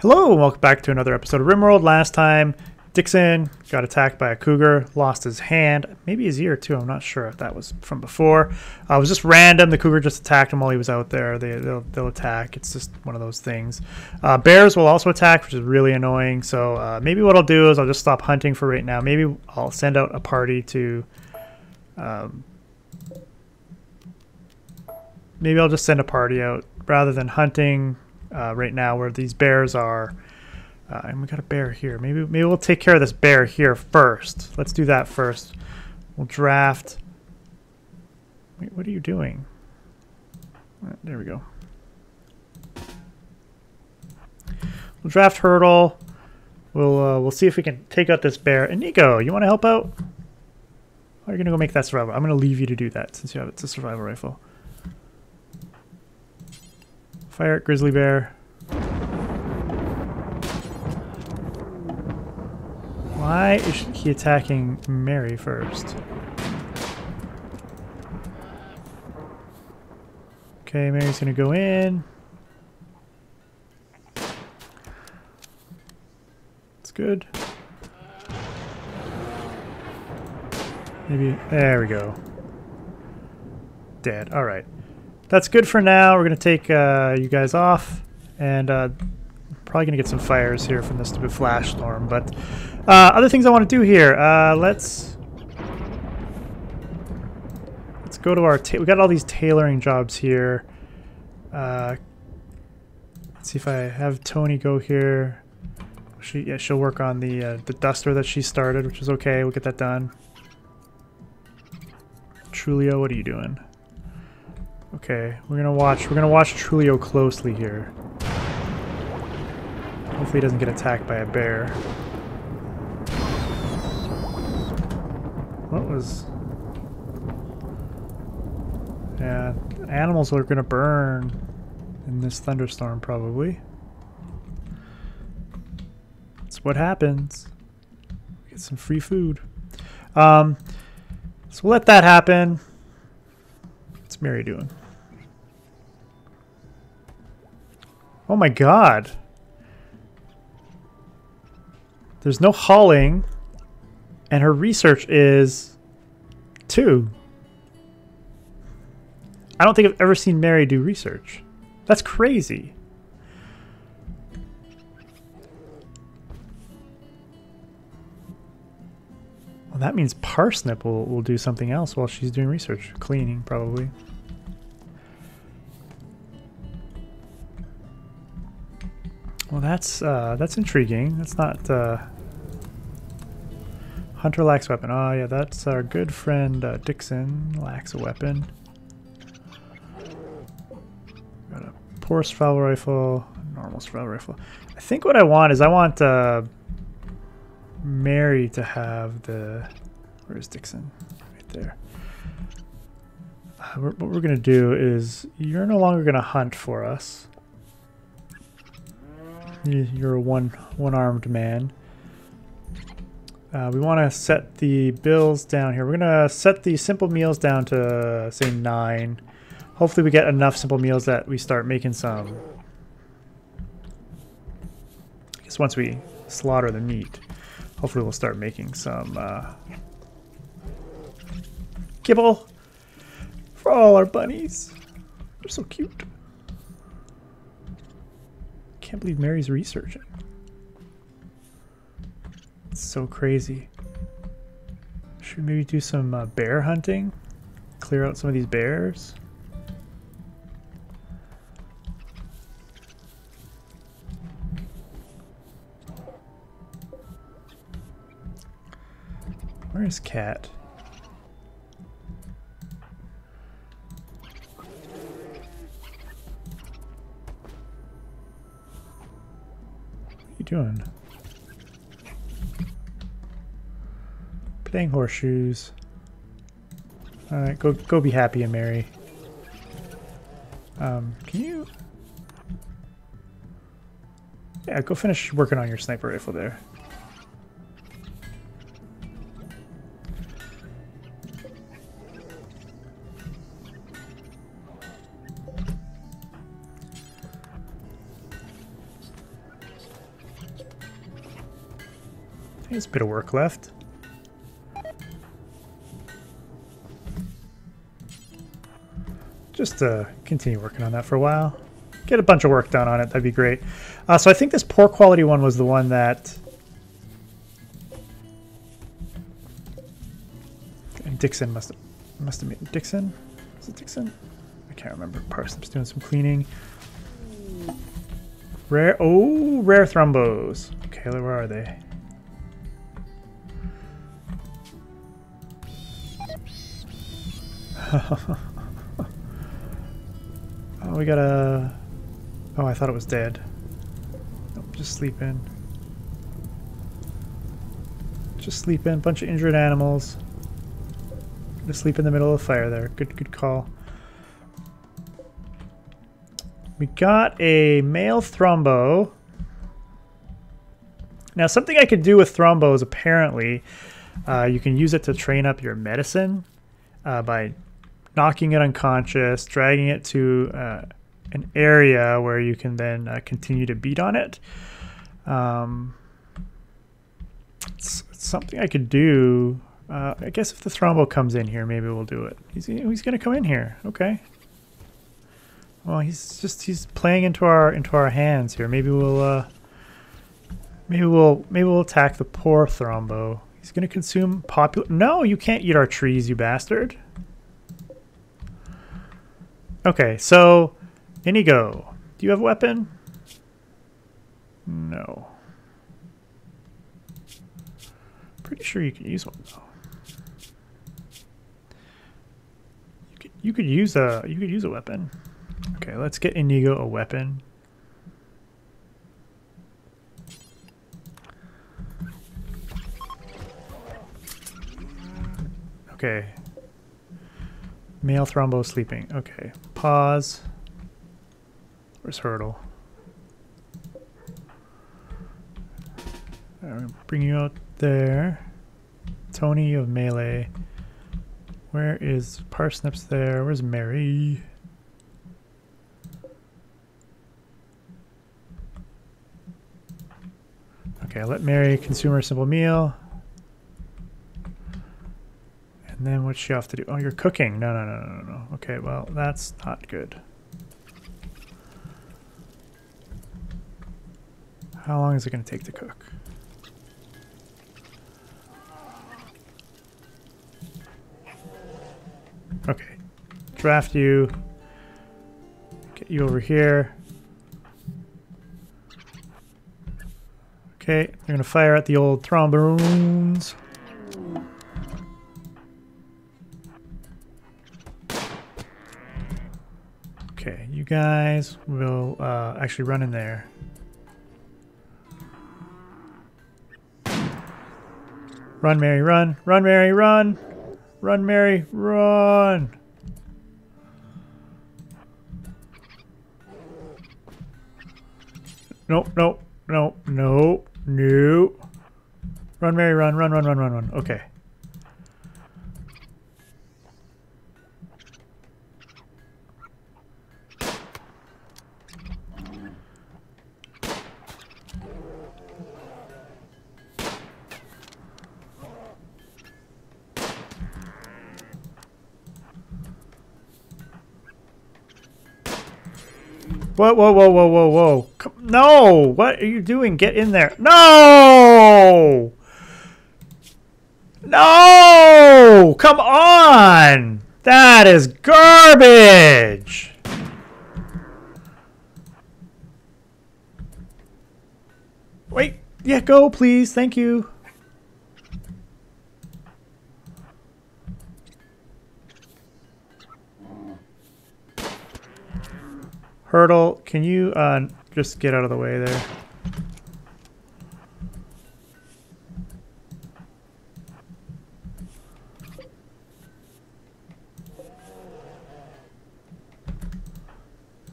Hello, and welcome back to another episode of RimWorld. Last time, Dixon got attacked by a cougar, lost his hand, maybe his ear too. I'm not sure if that was from before. Uh, it was just random. The cougar just attacked him while he was out there. They, they'll, they'll attack. It's just one of those things. Uh, bears will also attack, which is really annoying. So uh, maybe what I'll do is I'll just stop hunting for right now. Maybe I'll send out a party to. Um, maybe I'll just send a party out rather than hunting uh, right now where these bears are. Uh, and we got a bear here. Maybe maybe we'll take care of this bear here first. Let's do that first. We'll draft. Wait, what are you doing? Uh, there we go. We'll draft hurdle. We'll uh, we'll see if we can take out this bear. And Nico, you want to help out? Or you're gonna go make that survival. I'm gonna leave you to do that since you have it's a survival rifle. Fire at grizzly bear. Why is he attacking Mary first? Okay, Mary's gonna go in. It's good. Maybe, there we go. Dead, alright that's good for now. We're going to take uh, you guys off, and uh, probably going to get some fires here from this stupid flash storm. But uh, other things I want to do here. Uh, let's let's go to our. we got all these tailoring jobs here. Uh, let's see if I have Tony go here. She yeah she'll work on the uh, the duster that she started, which is okay. We'll get that done. Trulio, what are you doing? Okay, we're gonna watch. We're gonna watch Trulio closely here. Hopefully, he doesn't get attacked by a bear. What was? Yeah, animals are gonna burn in this thunderstorm, probably. That's what happens. Get some free food. Um, so we'll let that happen. What's Mary doing? Oh my god. There's no hauling, and her research is two. I don't think I've ever seen Mary do research. That's crazy. Well, that means Parsnip will, will do something else while she's doing research. Cleaning, probably. Well, that's uh, that's intriguing. That's not uh, Hunter lacks weapon. Oh yeah, that's our good friend uh, Dixon lacks a weapon. Got a poor survival rifle, normal survival rifle. I think what I want is I want uh, Mary to have the. Where's Dixon? Right there. Uh, what we're gonna do is you're no longer gonna hunt for us. You're a one one-armed man. Uh, we want to set the bills down here. We're going to set the simple meals down to, say, 9. Hopefully we get enough simple meals that we start making some... I guess once we slaughter the meat, hopefully we'll start making some uh, kibble for all our bunnies. They're so cute. Can't believe Mary's researching. It's so crazy. Should we maybe do some uh, bear hunting? Clear out some of these bears? Where's Cat? Doing? Playing horseshoes. Alright, go go be happy and merry. Um, can you... Yeah, go finish working on your sniper rifle there. There's a bit of work left. Just uh, continue working on that for a while. Get a bunch of work done on it. That'd be great. Uh, so I think this poor quality one was the one that Dixon must have must have made Dixon. Is it Dixon? I can't remember. Parsnips doing some cleaning. Rare. Oh, rare thrombos. Okay, where are they? oh, we got a. Oh, I thought it was dead. Nope, just sleeping. Just sleeping. Bunch of injured animals. Gonna sleep in the middle of the fire there. Good, good call. We got a male thrombo. Now, something I could do with thrombos, apparently, uh, you can use it to train up your medicine uh, by knocking it unconscious, dragging it to uh, an area where you can then uh, continue to beat on it. Um, it's, it's, something I could do. Uh, I guess if the thrombo comes in here, maybe we'll do it. He's, he's going to come in here. Okay. Well, he's just he's playing into our into our hands here. Maybe we'll uh, maybe we'll maybe we'll attack the poor Thrombo. He's gonna consume poplar. No, you can't eat our trees, you bastard. Okay, so Inigo, do you have a weapon? No. Pretty sure you can use one though. You could you could use a you could use a weapon. Okay, let's get Inigo a weapon. Okay. Male thrombo sleeping. Okay. Pause. Where's Hurdle? Right, bring you out there. Tony of melee. Where is Parsnips there? Where's Mary? Okay, let Mary consume her simple meal. And then what's she have to do? Oh, you're cooking. No, no, no, no, no. Okay, well, that's not good. How long is it going to take to cook? Okay. Draft you. Get you over here. Okay, they're gonna fire at the old trombones. Okay, you guys will uh, actually run in there. Run, Mary, run. Run, Mary, run. Run, Mary, run. Nope, nope, nope, nope. No. Run, Mary, run, run, run, run, run, run. Okay. Whoa, whoa, whoa, whoa, whoa, whoa. Come, no! What are you doing? Get in there. No! No! Come on! That is garbage! Wait. Yeah, go, please. Thank you. Hurdle, can you uh, just get out of the way there?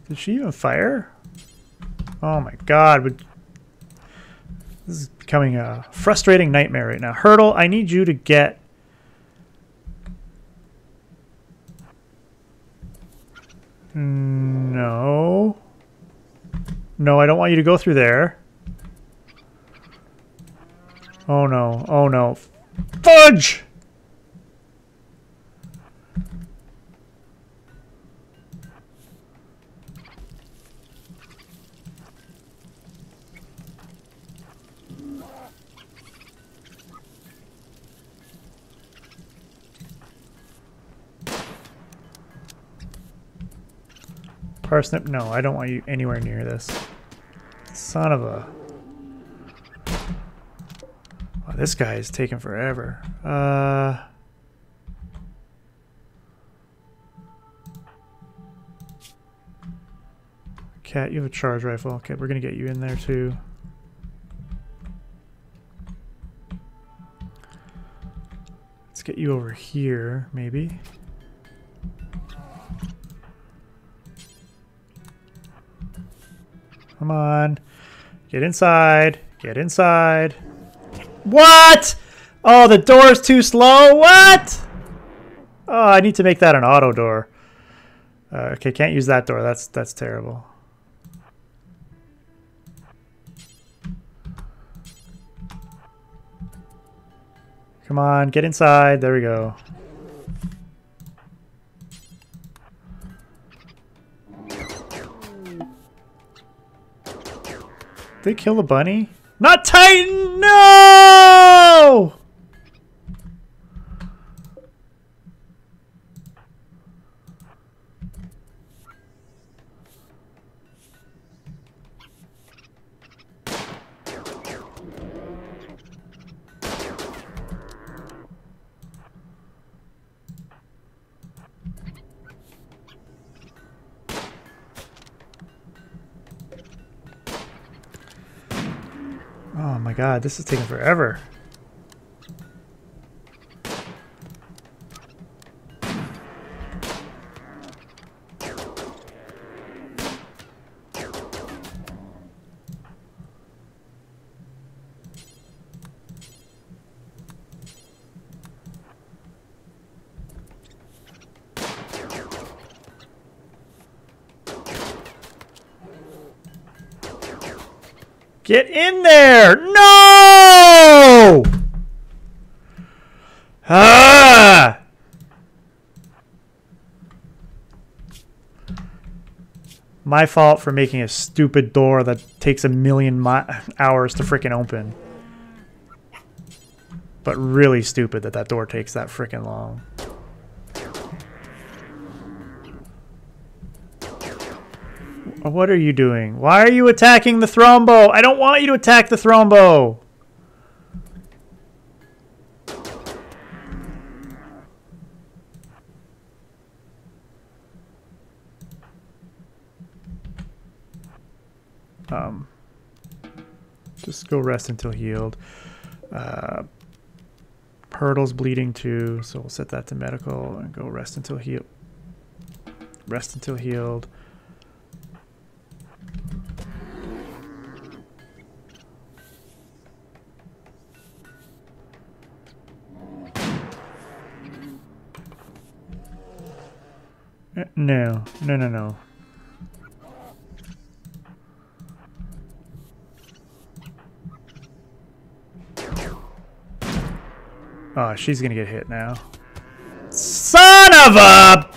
Did she even fire? Oh my god. This is becoming a frustrating nightmare right now. Hurdle, I need you to get No. No, I don't want you to go through there. Oh no, oh no. Fudge! Parsnip, no, I don't want you anywhere near this. Son of a... Oh, this guy is taking forever. Uh... Cat, you have a charge rifle. Okay, we're gonna get you in there too. Let's get you over here, maybe. Come on. Get inside. Get inside. What? Oh, the door's too slow? What? Oh, I need to make that an auto door. Uh, okay, can't use that door. That's that's terrible. Come on, get inside. There we go. They kill the bunny? Not Titan! No! Oh my god, this is taking forever. Get in there! No! Ah! My fault for making a stupid door that takes a million hours to freaking open. But really stupid that that door takes that freaking long. What are you doing? Why are you attacking the thrombo? I don't want you to attack the thrombo. Um, just go rest until healed. Uh, Hurdle's bleeding too, so we'll set that to medical and go rest until healed. Rest until healed. No, no, no, no. Oh, she's gonna get hit now. Son of a...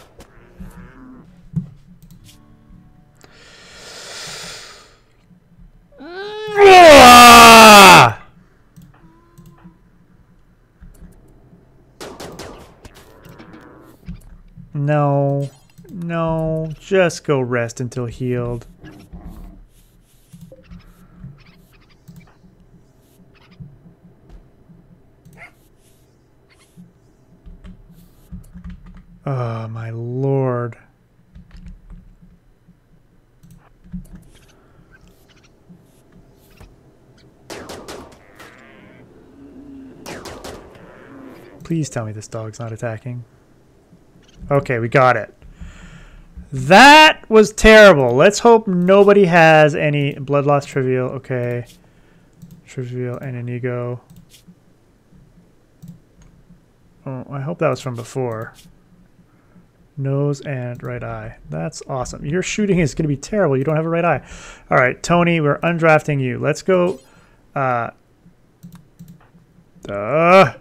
No. No, just go rest until healed. Oh, my lord. Please tell me this dog's not attacking. Okay, we got it. That was terrible. Let's hope nobody has any blood loss trivial. Okay. Trivial and Inigo. Oh, I hope that was from before. Nose and right eye. That's awesome. Your shooting is going to be terrible. You don't have a right eye. All right, Tony, we're undrafting you. Let's go. Uh, Duh.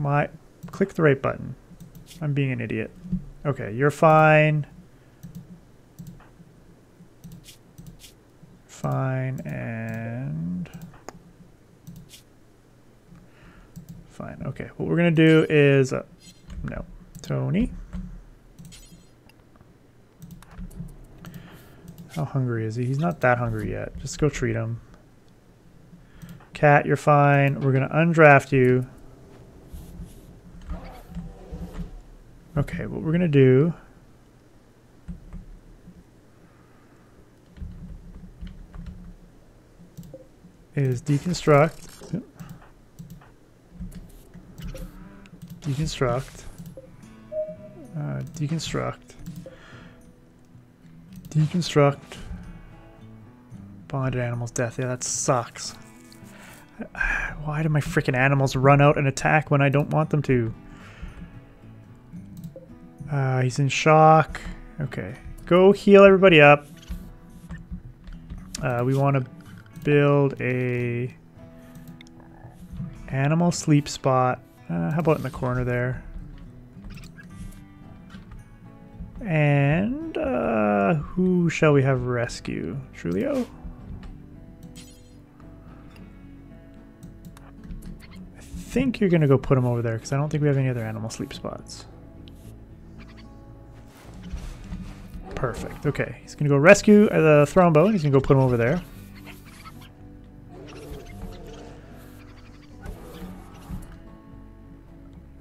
My, click the right button. I'm being an idiot. Okay, you're fine. Fine and fine. Okay, what we're gonna do is uh, no, Tony. How hungry is he? He's not that hungry yet. Just go treat him. Cat, you're fine. We're gonna undraft you. Okay, what we're gonna do is deconstruct. Deconstruct. Uh, deconstruct. Deconstruct. Bonded animals death. Yeah, that sucks. Why do my freaking animals run out and attack when I don't want them to? Uh, he's in shock. Okay. Go heal everybody up. Uh, we want to build a animal sleep spot. Uh, how about in the corner there? And uh, who shall we have rescue? Trulio? I think you're going to go put him over there because I don't think we have any other animal sleep spots. Perfect. Okay, he's to go rescue uh, the Thrombo and he's to go put him over there.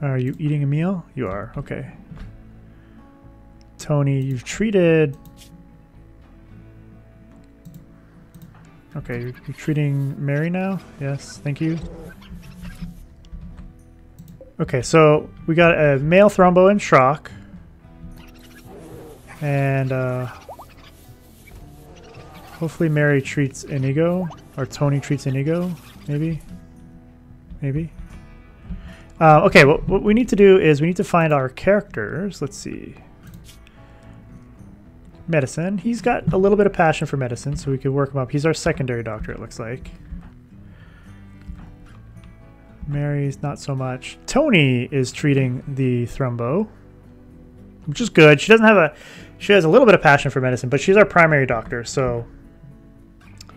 Are you eating a meal? You are. Okay. Tony, you've treated... Okay, you're, you're treating Mary now? Yes, thank you. Okay, so we got a male Thrombo and Shock. And uh, hopefully Mary treats Inigo, or Tony treats Inigo, maybe? Maybe? Uh, okay, what, what we need to do is we need to find our characters. Let's see. Medicine. He's got a little bit of passion for medicine, so we could work him up. He's our secondary doctor, it looks like. Mary's not so much. Tony is treating the thrombo, which is good. She doesn't have a she has a little bit of passion for medicine, but she's our primary doctor, so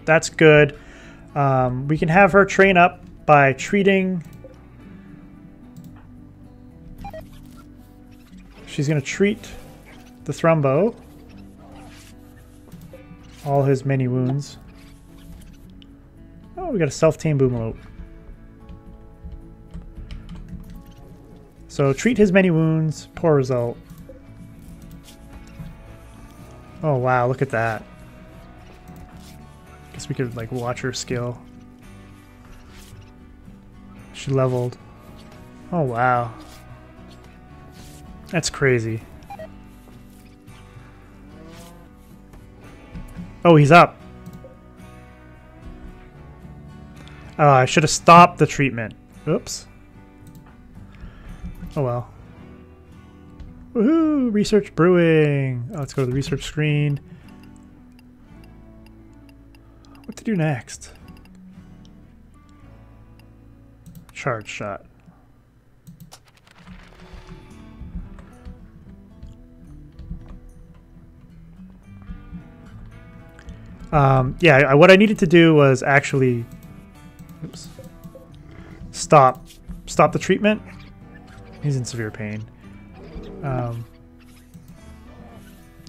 that's good. Um, we can have her train up by treating. She's going to treat the thrombo. All his many wounds. Oh, we got a self-tame boomalope. So treat his many wounds. Poor result. Oh wow, look at that. Guess we could like watch her skill. She leveled. Oh wow. That's crazy. Oh, he's up. Oh, I should have stopped the treatment. Oops. Oh well. Woohoo! Research brewing. Oh, let's go to the research screen. What to do next? Charge shot. Um, yeah, what I needed to do was actually oops, stop stop the treatment. He's in severe pain. Um,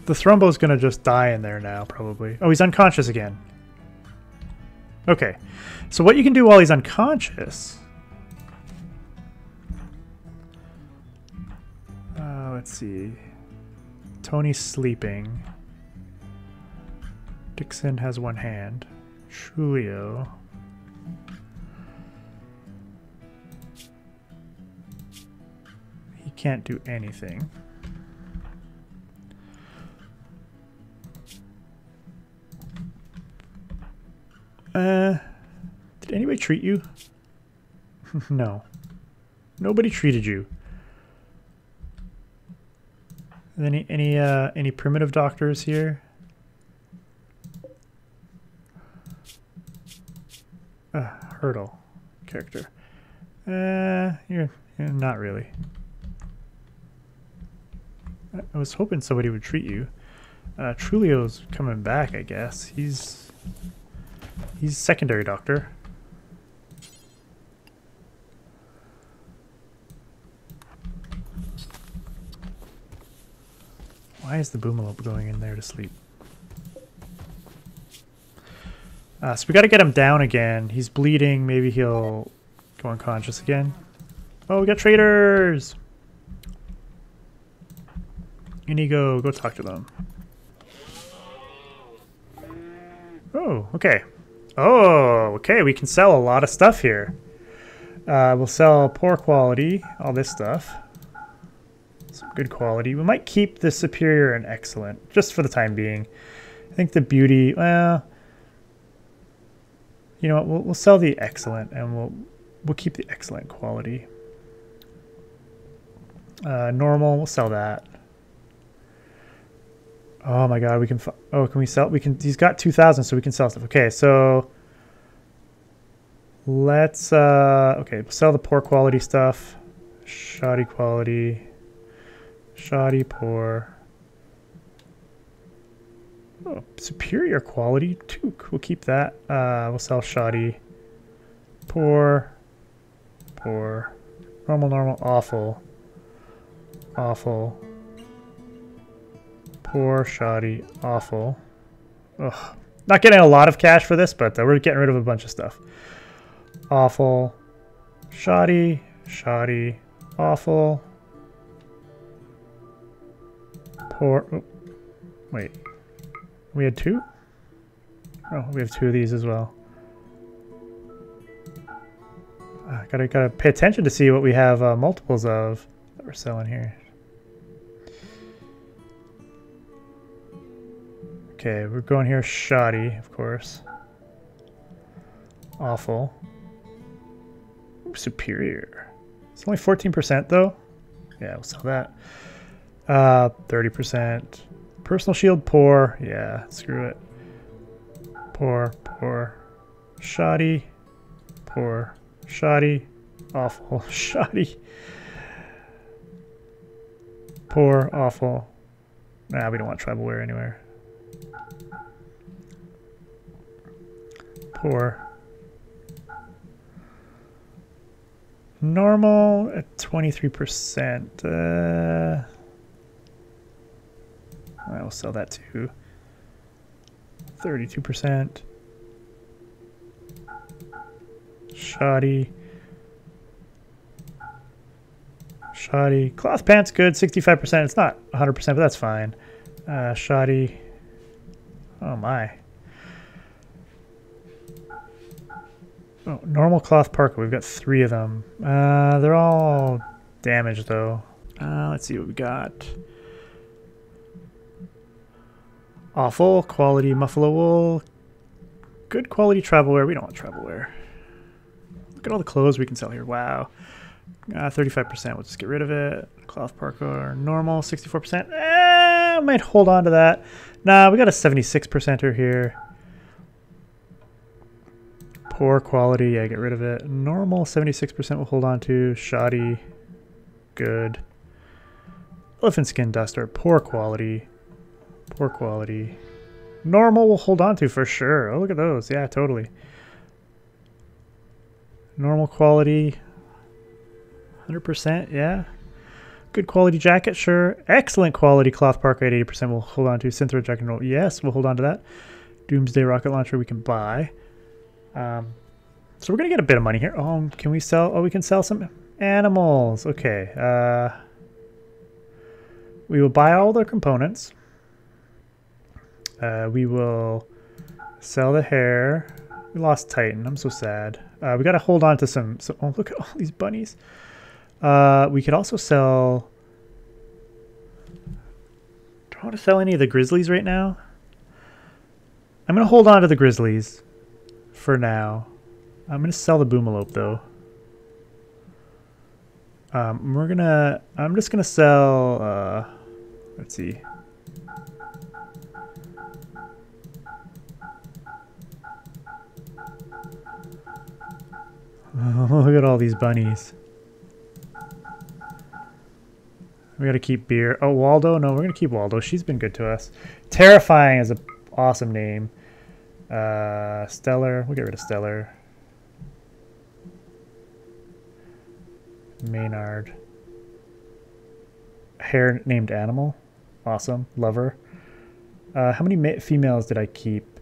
the Thrombo's gonna just die in there now, probably. Oh, he's unconscious again. Okay. So what you can do while he's unconscious... Uh, let's see. Tony's sleeping. Dixon has one hand. Trulio... can't do anything. Uh, did anybody treat you? no. Nobody treated you. Any any uh any primitive doctors here? uh, hurdle character. Uh, you're, you're not really. I was hoping somebody would treat you. Uh, Trulio's coming back, I guess. He's he's secondary doctor. Why is the Boomalope going in there to sleep? Uh, so we got to get him down again. He's bleeding. Maybe he'll go unconscious again. Oh, we got traders! Inigo, go go talk to them. Oh, okay. Oh, okay, we can sell a lot of stuff here. Uh, we'll sell poor quality, all this stuff. Some good quality. We might keep the superior and excellent, just for the time being. I think the beauty, well, you know what, we'll, we'll sell the excellent and we'll, we'll keep the excellent quality. Uh, normal, we'll sell that. Oh my god, we can. Oh, can we sell? We can. He's got two thousand, so we can sell stuff. Okay, so let's. uh Okay, sell the poor quality stuff. Shoddy quality. Shoddy poor. Oh, superior quality. too. We'll keep that. Uh, we'll sell shoddy. Poor. Poor. Normal, normal, awful. Awful. Poor, shoddy, awful. Ugh. Not getting a lot of cash for this, but we're getting rid of a bunch of stuff. Awful, shoddy, shoddy, awful. Poor. Oh, wait. We had two? Oh, we have two of these as well. Uh, gotta gotta pay attention to see what we have uh, multiples of that we're selling here. Okay, we're going here shoddy, of course. Awful. Superior. It's only 14% though. Yeah, we'll sell that. Uh, 30%. Personal shield, poor. Yeah, screw it. Poor, poor. Shoddy. Poor. Shoddy. Awful. Shoddy. Poor, awful. Nah, we don't want tribal wear anywhere. Poor. Normal at 23%. Uh, I will sell that to 32%. Shoddy. Shoddy. Cloth pants good, 65%. It's not 100%, but that's fine. Uh, shoddy. Oh my. Oh, normal cloth parka. We've got three of them. Uh, they're all damaged though. Uh, let's see what we got. Awful quality muffalo wool. Good quality tribal wear. We don't want tribal wear. Look at all the clothes we can sell here. Wow. 35%. Uh, we'll just get rid of it. Cloth parka normal. 64%. Eh, might hold on to that. Nah, we got a 76%er here. Poor quality, yeah, get rid of it. Normal, 76% we'll hold on to. Shoddy, good. Elephant skin duster, poor quality. Poor quality. Normal we'll hold on to for sure. Oh, look at those. Yeah, totally. Normal quality. 100%, yeah. Good quality jacket, sure. Excellent quality cloth parka at 80% we'll hold on to. Synthro jacket, and roll, yes, we'll hold on to that. Doomsday rocket launcher we can buy. Um, so we're going to get a bit of money here. Oh, can we sell? Oh, we can sell some animals. Okay. Uh, we will buy all the components. Uh, we will sell the hare. We lost Titan. I'm so sad. Uh, we got to hold on to some. Oh, look at all these bunnies. Uh, we could also sell... Do I want to sell any of the grizzlies right now? I'm going to hold on to the grizzlies for now. I'm going to sell the Boomalope, though. Um, we're going to... I'm just going to sell... Uh, let's see. look at all these bunnies. We gotta keep Beer. Oh, Waldo? No, we're gonna keep Waldo. She's been good to us. Terrifying is an awesome name. Uh, Stellar. We'll get rid of Stellar. Maynard. Hare named Animal. Awesome. Lover. Uh, how many females did I keep?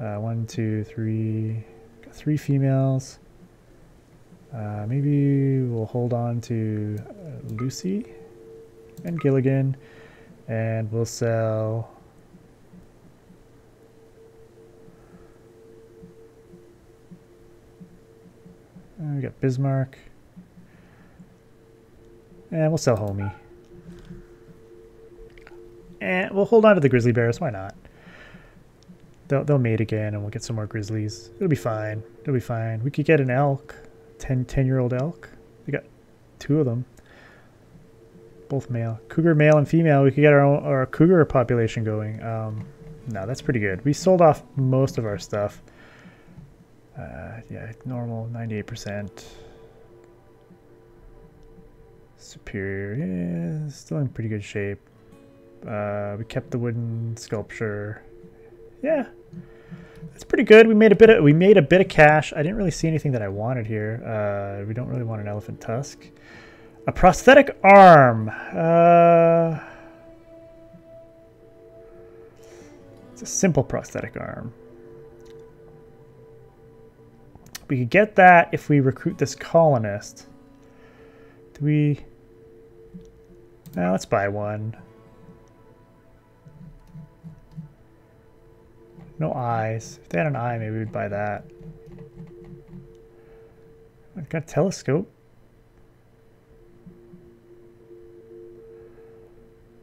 Uh, one, two, three. Three females. Uh, maybe we'll hold on to uh, Lucy and Gilligan, and we'll sell. Uh, we got Bismarck. And we'll sell Homie. And we'll hold on to the grizzly bears. Why not? They'll, they'll mate again and we'll get some more grizzlies. It'll be fine. It'll be fine. We could get an elk. 10, 10 year old elk. We got two of them. Both male. Cougar male and female. We could get our, own, our cougar population going. Um, no, that's pretty good. We sold off most of our stuff. Uh, yeah, normal, 98%. Superior, yeah, still in pretty good shape. Uh, we kept the wooden sculpture. Yeah, that's pretty good. We made a bit of we made a bit of cash. I didn't really see anything that I wanted here. Uh, we don't really want an elephant tusk. A prosthetic arm. Uh, it's a simple prosthetic arm. We could get that if we recruit this colonist. Do we... Now let's buy one. No eyes. If they had an eye, maybe we'd buy that. I've got a telescope.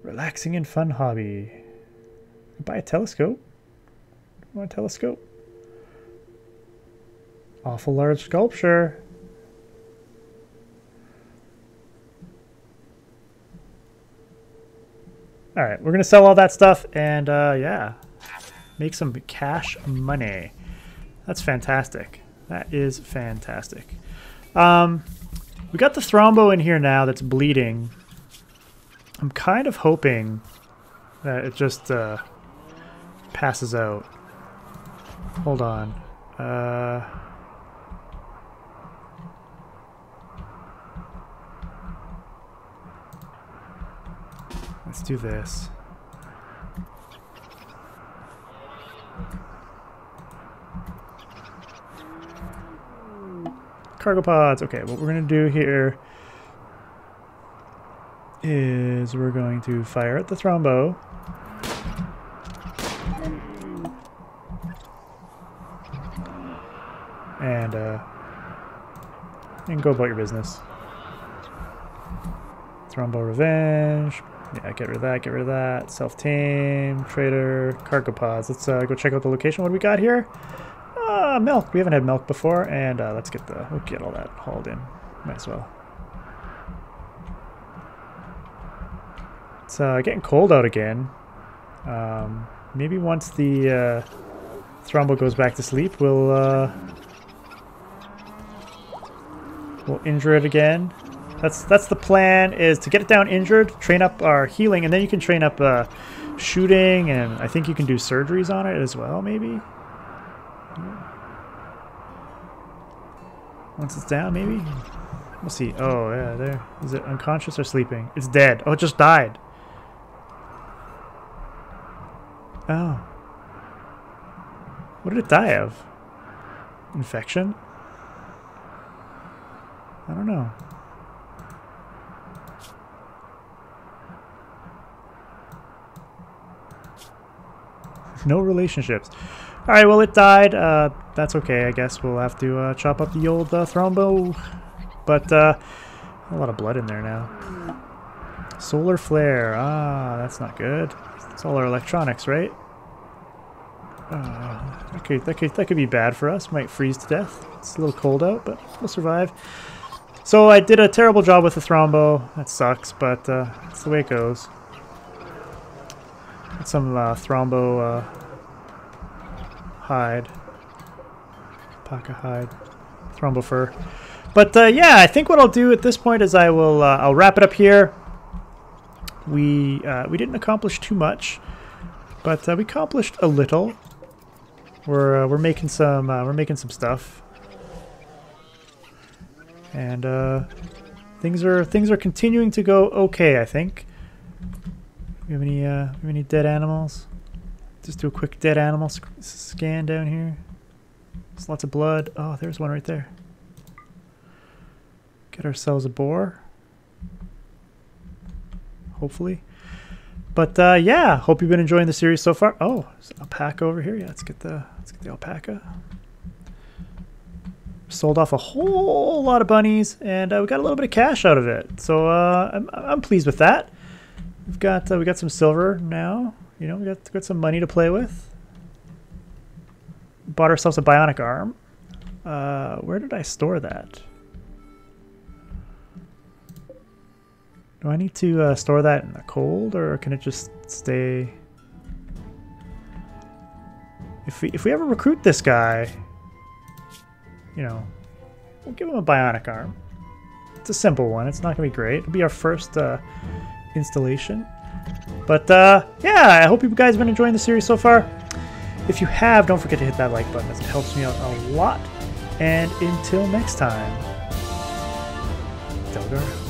Relaxing and fun hobby. Buy a telescope. Want a telescope? Awful large sculpture. All right, we're gonna sell all that stuff and uh, yeah, make some cash money. That's fantastic. That is fantastic. Um, we got the thrombo in here now that's bleeding. I'm kind of hoping that it just uh, passes out. Hold on. Uh, let's do this. Cargo pods. Okay, what we're going to do here is we're going to fire at the thrombo. And, uh, and go about your business. Thrombo Revenge. Yeah, get rid of that, get rid of that. Self-tame, trader, cargo pods. Let's uh, go check out the location. What do we got here? Uh, milk. We haven't had milk before, and uh, let's get the we'll get all that hauled in. Might as well. It's uh, getting cold out again. Um, maybe once the uh, Thrombo goes back to sleep, we'll uh, we'll injure it again. That's that's the plan. Is to get it down injured, train up our healing, and then you can train up uh, shooting, and I think you can do surgeries on it as well. Maybe. Once it's down, maybe? We'll see. Oh, yeah, there. Is it unconscious or sleeping? It's dead. Oh, it just died. Oh. What did it die of? Infection? I don't know. No relationships. All right, well, it died. Uh, that's okay, I guess. We'll have to uh, chop up the old uh, thrombo. But uh, a lot of blood in there now. Solar flare. Ah, that's not good. It's all our electronics, right? Uh, could, that, could, that could be bad for us. Might freeze to death. It's a little cold out, but we'll survive. So I did a terrible job with the thrombo. That sucks, but uh, that's the way it goes. Got some uh, thrombo uh, hide. Paca hide. thrombo fur. But uh, yeah, I think what I'll do at this point is I will uh, I'll wrap it up here. We uh, we didn't accomplish too much, but uh, we accomplished a little. We're we're making some we're making some stuff, and things are things are continuing to go okay. I think. We have any we have any dead animals? Just do a quick dead animal sc scan down here. There's lots of blood. Oh, there's one right there. Get ourselves a boar. Hopefully. But uh, yeah, hope you've been enjoying the series so far. Oh, alpaca over here. Yeah, let's get the let's get the alpaca. Sold off a whole lot of bunnies, and uh, we got a little bit of cash out of it. So uh, I'm I'm pleased with that. We've got uh, we got some silver now. You know, we got got some money to play with. Bought ourselves a bionic arm. Uh, where did I store that? Do I need to uh, store that in the cold, or can it just stay... If we, if we ever recruit this guy, you know, we'll give him a bionic arm. It's a simple one. It's not to be great. It'll be our first uh, installation. But uh, yeah, I hope you guys have been enjoying the series so far. If you have, don't forget to hit that like button. It helps me out a lot. And until next time, Delgar